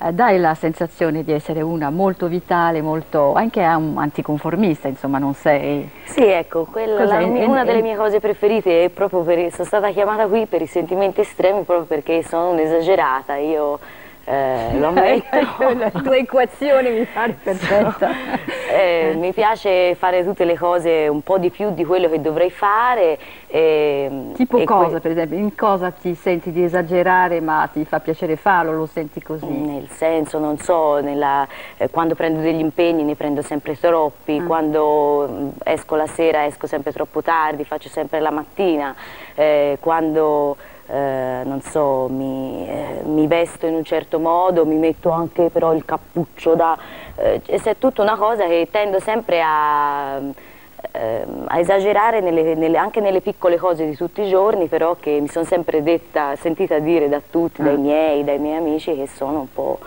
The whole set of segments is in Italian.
eh, dai la sensazione di essere una molto vitale, molto anche anticonformista, insomma non sei... Sì, ecco, quella, la, una delle mie cose preferite è proprio per, sono stata chiamata qui per i sentimenti estremi proprio perché sono un'esagerata, io eh, lo ammetto. la tua equazione mi pare perfetta. eh, mi piace fare tutte le cose un po' di più di quello che dovrei fare. E, tipo cosa, per esempio? In cosa ti senti di esagerare ma ti fa piacere farlo? Lo senti così? Nel senso, non so, nella, eh, quando prendo degli impegni ne prendo sempre troppi, ah. quando mm, esco la sera esco sempre troppo tardi, faccio sempre la mattina, eh, quando eh, non so, mi, eh, mi, vesto in un certo modo, mi metto anche però il cappuccio da... Eh, è tutta una cosa che tendo sempre a, ehm, a esagerare nelle, nelle, anche nelle piccole cose di tutti i giorni, però che mi sono sempre detta, sentita dire da tutti, dai ah. miei, dai miei amici, che sono un po'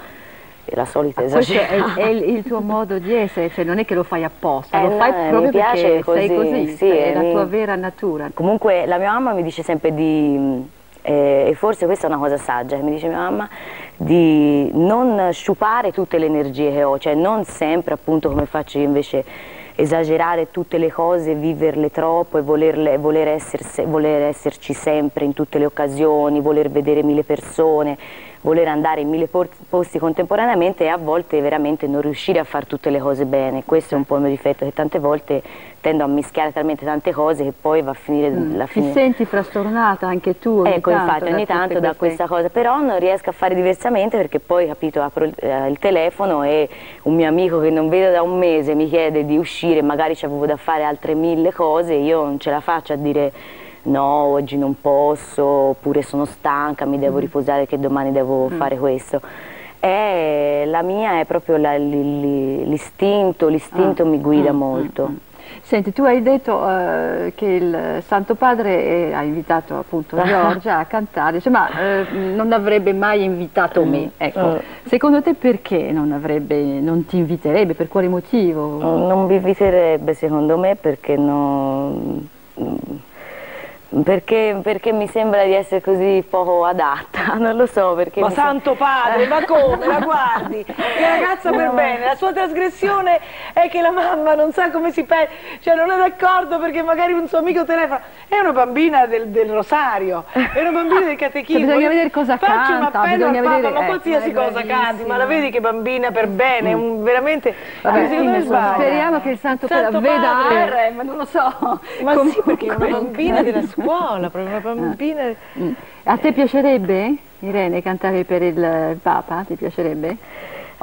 la solita esagerata. Questo è, è, il tuo modo di essere, cioè non è che lo fai apposta, eh, lo fai no, proprio perché così, sei così, sì, è la tua vera natura. Comunque la mia mamma mi dice sempre di eh, e forse questa è una cosa saggia che mi dice mia mamma, di non sciupare tutte le energie che ho, cioè non sempre appunto come faccio io invece esagerare tutte le cose, viverle troppo e volerle, voler, esserse, voler esserci sempre in tutte le occasioni, voler vedere mille persone voler andare in mille posti contemporaneamente e a volte veramente non riuscire a fare tutte le cose bene. Questo è un po' il mio difetto, che tante volte tendo a mischiare talmente tante cose che poi va a finire mm. la fine. Ti senti frastornata anche tu? Ecco, infatti, ogni tanto da questa cosa, però non riesco a fare diversamente perché poi, capito, apro il, eh, il telefono e un mio amico che non vedo da un mese mi chiede di uscire, magari ci avevo da fare altre mille cose, io non ce la faccio a dire no, oggi non posso, oppure sono stanca, mi devo mm. riposare che domani devo mm. fare questo. E la mia è proprio l'istinto, l'istinto ah. mi guida mm. molto. Mm. Senti, tu hai detto uh, che il Santo Padre eh, ha invitato appunto Giorgia a cantare, cioè, ma uh, non avrebbe mai invitato me. Ecco. Secondo te perché non, avrebbe, non ti inviterebbe? Per quale motivo? Non mi inviterebbe secondo me perché non perché, perché, mi sembra di essere così poco adatta, non lo so perché... Ma santo padre, ma come? La guardi? Che ragazza per no, bene, la sua trasgressione è che la mamma non sa come si pensa, cioè non è d'accordo perché magari un suo amico telefona, è una bambina del, del rosario, è una bambina del catechismo. bisogna vedere cosa Faccio canta, un appello al Papa, ma qualsiasi eh, cosa canti, ma la vedi che bambina per bene, mm. un, veramente... Vabbè, speriamo che il Santo, santo Padre veda, ma non lo so. Ma Comunque, sì, perché è una bambina della sua scuola, proprio una bambina. Mm. A te piacerebbe, Irene, cantare per il Papa? Ti piacerebbe?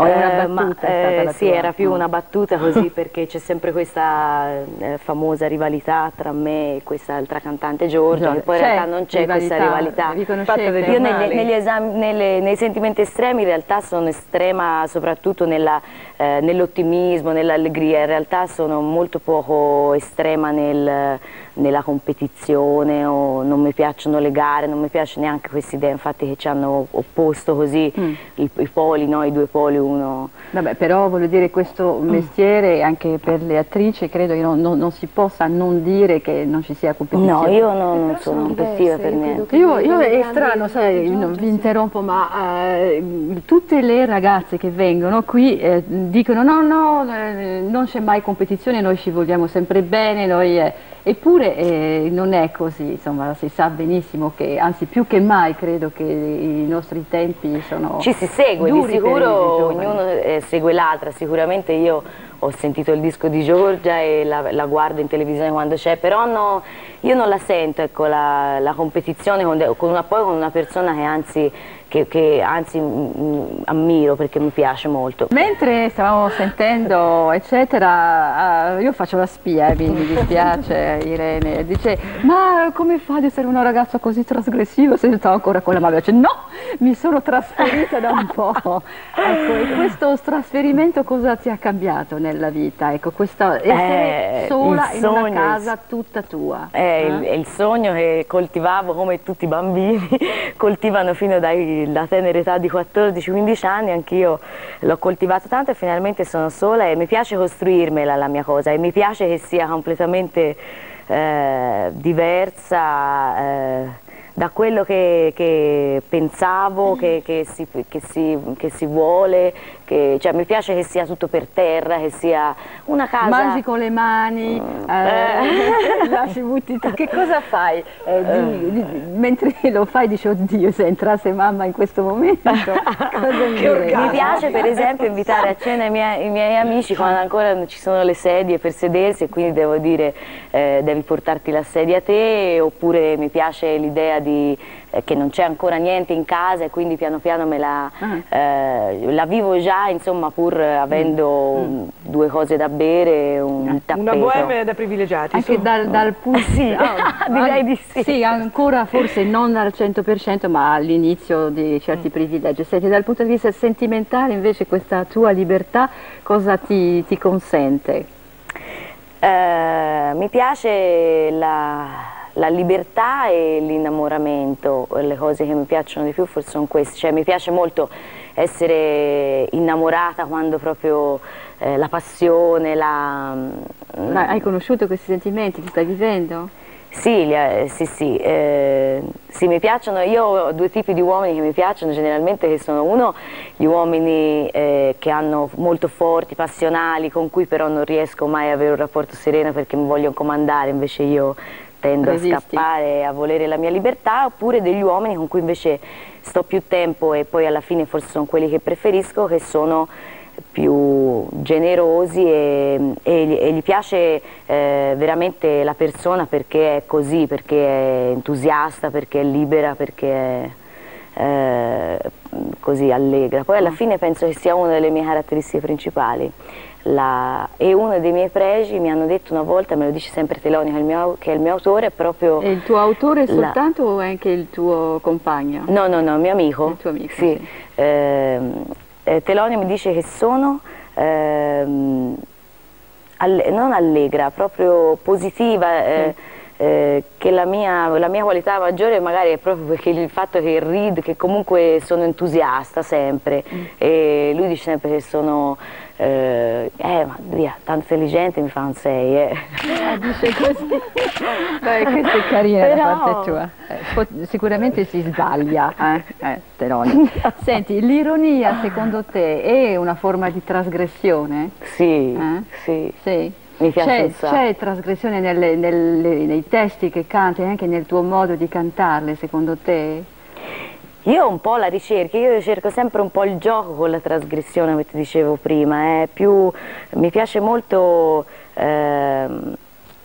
O è una eh, battuta? Eh, ma, sì, era più una battuta così perché c'è sempre questa eh, famosa rivalità tra me e questa altra cantante Giorgia, che poi in realtà non c'è questa rivalità. Io negli, negli esami, nelle, nei sentimenti estremi in realtà sono estrema soprattutto eh, nell'ottimismo, nell'allegria, in realtà sono molto poco estrema nel, nella competizione o non mi piacciono le gare, non mi piace neanche questa idea infatti che ci hanno opposto così mm. i, i, poli, no? i due poli uno. Vabbè, però voglio dire questo mm. mestiere anche per le attrici credo che non, non, non, si possa non dire che non ci sia competizione. No, io no, non sono competitiva per niente. Io, io è strano, sai, non vi interrompo, ma eh, tutte le ragazze che vengono qui eh, dicono no, no, eh, non c'è mai competizione, noi ci vogliamo sempre bene, noi, eh, eppure eh, non è così, insomma, si sa benissimo che, anzi più che mai credo che i nostri tempi sono Ci si segue, di sicuro ognuno eh, segue l'altra, sicuramente io ho sentito il disco di Giorgia e la, la guardo in televisione quando c'è, però no, io non la sento, ecco, la, la competizione con, con una, poi con una persona che anzi che, che anzi mh, ammiro perché mi piace molto. Mentre stavamo sentendo eccetera, uh, io faccio la spia, mi, mi dispiace Irene, dice ma come fa ad essere una ragazza così trasgressiva se sto ancora con la mamma? Dice no, mi sono trasferita da un po'. ecco, e questo trasferimento cosa ti ha cambiato nella vita? Ecco, questa, essere eh, sola in una casa tutta tua. È, eh? il, è il sogno che coltivavo come tutti i bambini coltivano fino dai la tenera età di 14-15 anni, anch'io l'ho coltivato tanto e finalmente sono sola e mi piace costruirmela la mia cosa e mi piace che sia completamente eh, diversa eh, da quello che, che pensavo, che, che, si, si, che, si, vuole, cioè, mi piace che sia tutto per terra, che sia una casa... Mangi con le mani, mm. eh, lasci butti che cosa fai? Eh, di, di, mentre lo fai dici oddio se entrasse mamma in questo momento mi piace per esempio invitare a cena i miei, i miei, amici quando ancora non ci sono le sedie per sedersi e quindi devo dire eh, devi portarti la sedia a te oppure mi piace l'idea di eh, che non c'è ancora niente in casa e quindi piano piano me la, ah. eh, la vivo già insomma pur avendo mm. mm. due cose da bere un tappeto. Una bohème da privilegiati. Anche dal, dal punto sì, oh, direi di sì. Sì, ancora forse non al 100% ma all'inizio di certi mm. privilegi. Senti, dal punto di vista sentimentale invece questa tua libertà cosa ti, ti consente? Eh, mi piace la la libertà e l'innamoramento, le cose che mi piacciono di più forse sono queste, cioè mi piace molto essere innamorata quando proprio eh, la passione, la... Mm, Ma hai conosciuto questi sentimenti, li stai vivendo? Sì, sì, sì, eh, sì, mi piacciono, io ho due tipi di uomini che mi piacciono generalmente, che sono uno gli uomini eh, che hanno molto forti, passionali, con cui però non riesco mai ad avere un rapporto sereno perché mi vogliono comandare, invece io tendo Resisti. a scappare, a volere la mia libertà, oppure degli uomini con cui invece sto più tempo e poi alla fine forse sono quelli che preferisco, che sono più generosi e, e, e gli piace eh, veramente la persona perché è così, perché è entusiasta, perché è libera, perché è eh, così allegra. Poi alla mm. fine penso che sia una delle mie caratteristiche principali. La, e uno dei miei pregi, mi hanno detto una volta, me lo dice sempre Teloni che è il mio, è il mio autore, è proprio... E il tuo autore la... soltanto o anche il tuo compagno? No, no, no, mio amico. Il tuo amico, sì. sì. Eh, eh, Teloni mi dice che sono... Ehm, alle, non allegra, proprio positiva, eh, mm eh, che la mia, la mia, qualità maggiore magari è proprio perché il fatto che read, che comunque sono entusiasta sempre mm. e lui dice sempre che sono eh, eh ma via, tanto intelligente mi fa un 6 eh. Ah, dice così Beh, questa è carina Però... da parte tua eh, sicuramente si sbaglia eh? Eh, senti, l'ironia secondo te è una forma di trasgressione? sì, eh? sì. Sì. C'è trasgressione nelle, nelle, nei testi che canti e anche nel tuo modo di cantarle, secondo te? Io un po' la ricerco, io cerco sempre un po' il gioco con la trasgressione, come ti dicevo prima, eh. Più, mi piace molto eh,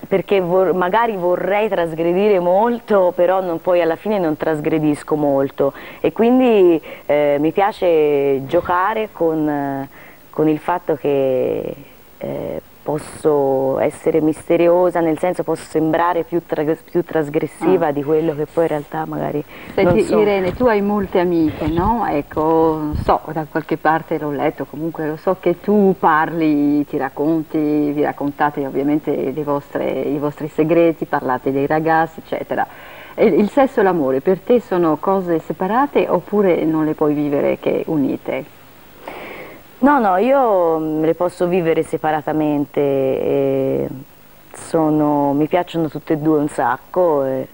perché vor, magari vorrei trasgredire molto, però non, poi alla fine non trasgredisco molto e quindi eh, mi piace giocare con, con il fatto che eh, posso essere misteriosa, nel senso posso sembrare più, tra, più trasgressiva ah. di quello che poi in realtà magari Senti, so. Irene, tu hai molte amiche, no? Ecco, so, da qualche parte l'ho letto, comunque lo so che tu parli, ti racconti, vi raccontate ovviamente vostre, i vostri segreti, parlate dei ragazzi, eccetera. Il sesso e l'amore per te sono cose separate oppure non le puoi vivere che unite? No, no, io mm, le posso vivere separatamente, sono, mi piacciono tutte e due un sacco e,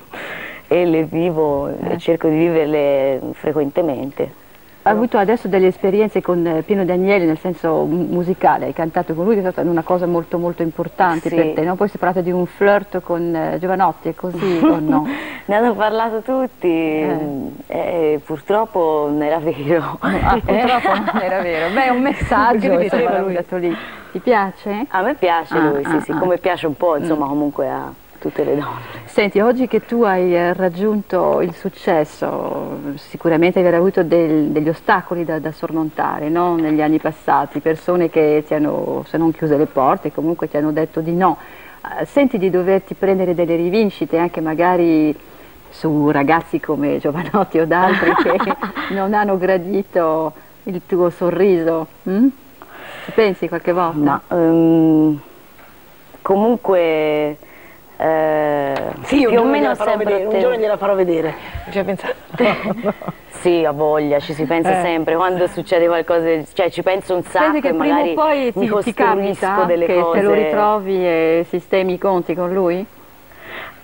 e le vivo, eh. cerco di viverle frequentemente. Hai avuto adesso delle esperienze con eh, Pieno Daniele nel senso musicale, hai cantato con lui, che è stata una cosa molto molto importante sì. per te, no? poi si è parlato di un flirt con eh, Giovanotti, è così o no? ne hanno parlato tutti, eh. Eh, purtroppo non era vero. Ah, purtroppo non era vero, beh è un messaggio insomma, lui. lì. Ti piace? A me piace ah, lui, ah, sì, sì, ah. come piace un po' insomma mm. comunque a tutte le donne. Senti, oggi che tu hai eh, raggiunto il successo, sicuramente avrai avuto del, degli ostacoli da, da sormontare no? negli anni passati, persone che ti hanno, se non chiuse le porte, comunque ti hanno detto di no. Eh, senti di doverti prendere delle rivincite anche magari su ragazzi come Giovanotti o altri che non hanno gradito il tuo sorriso? Mm? Ci pensi qualche volta? Ma, um, comunque eh, sì, più o meno sempre vedere, un giorno gliela farò vedere. Cioè, sì, ho voglia, ci si pensa eh. sempre. Quando succede qualcosa, cioè ci penso un sacco Pensi che e magari poi ti, ti capita delle che cose. te lo ritrovi e sistemi i conti con lui?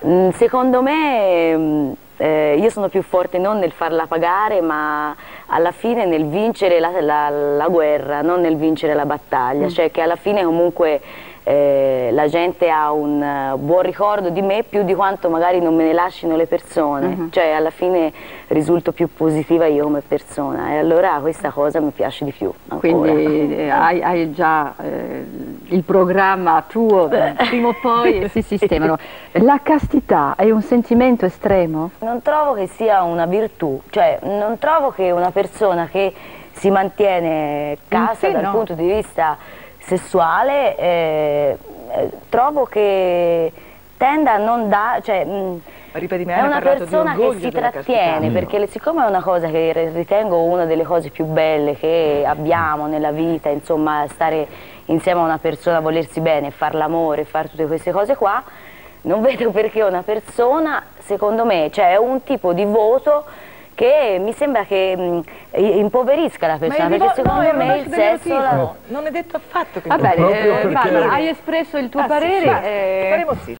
Mm, secondo me mm, eh, io sono più forte non nel farla pagare, ma alla fine nel vincere la, la, la guerra, non nel vincere la battaglia, mm. cioè che alla fine comunque eh, la gente ha un uh, buon ricordo di me più di quanto magari non me ne lasciano le persone, uh mhm. -huh. cioè alla fine risulto più positiva io come persona e allora questa cosa mi piace di più. Ancora. Quindi eh, hai, hai, già eh, il programma tuo, prima o poi si sistemano. La castità è un sentimento estremo? Non trovo che sia una virtù, cioè non trovo che una persona che si mantiene casa sì, dal no. punto di vista sessuale eh, eh, trovo che tenda a non dare, cioè, mh, è una persona che si trattiene, perché siccome è una cosa che ritengo una delle cose più belle che abbiamo nella vita, insomma stare insieme a una persona, volersi bene, far l'amore, fare tutte queste cose qua, non vedo perché una persona, secondo me, cioè è un tipo di voto che mi sembra che mh, impoverisca la persona, perché secondo no, me il sesso... La... Non è detto affatto che... Va bene, eh, hai espresso il tuo ah, parere. Sì, eh... Faremo sì.